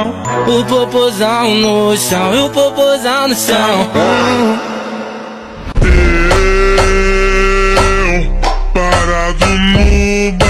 O popozão no chão e o popozão no chão. Eu parado no